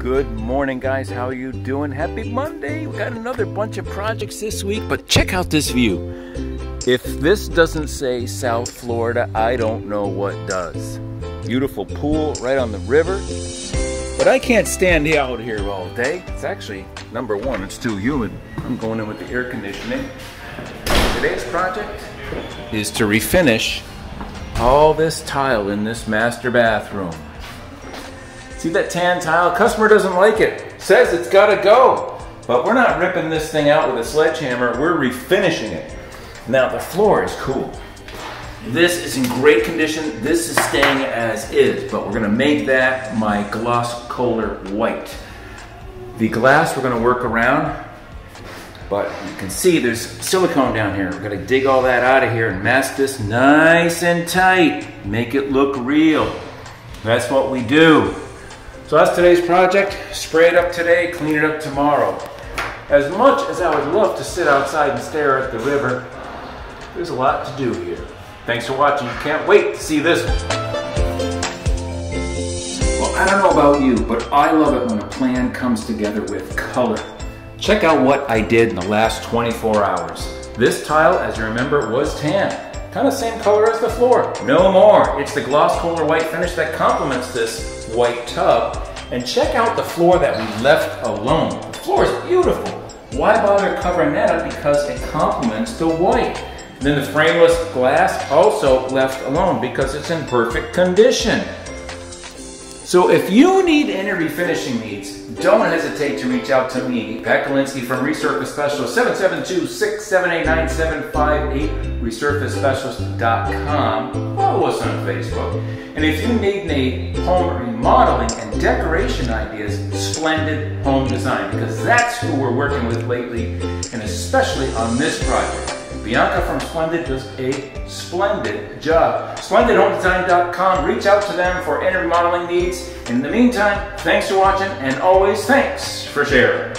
Good morning, guys. How are you doing? Happy Monday. We got another bunch of projects this week, but check out this view. If this doesn't say South Florida, I don't know what does. Beautiful pool right on the river. But I can't stand out here all day. It's actually, number one, it's too humid. I'm going in with the air conditioning. Today's project is to refinish all this tile in this master bathroom. See that tan tile? Customer doesn't like it. Says it's gotta go. But we're not ripping this thing out with a sledgehammer, we're refinishing it. Now the floor is cool. This is in great condition. This is staying as is, but we're gonna make that high gloss color white. The glass we're gonna work around, but you can see there's silicone down here. We're gonna dig all that out of here and mask this nice and tight. Make it look real. That's what we do. So that's today's project. Spray it up today, clean it up tomorrow. As much as I would love to sit outside and stare at the river, there's a lot to do here. Thanks for watching. Can't wait to see this one. Well, I don't know about you, but I love it when a plan comes together with color. Check out what I did in the last 24 hours. This tile, as you remember, was tan. Kind of same color as the floor. No more. It's the gloss color white finish that complements this white tub. And check out the floor that we left alone. The floor is beautiful. Why bother covering that up? Because it complements the white. Then the frameless glass also left alone because it's in perfect condition. So if you need any refinishing needs, don't hesitate to reach out to me, Pat Golinski from Resurface Specialist, 772-678-9758, resurfacespecialist.com. Follow us on Facebook. And if you need any home remodeling and decoration ideas, Splendid Home Design, because that's who we're working with lately, and especially on this project. Bianca from Splendid does a splendid job. SplendidHomeDesign.com. Reach out to them for any remodeling needs. In the meantime, thanks for watching, and always thanks for sharing.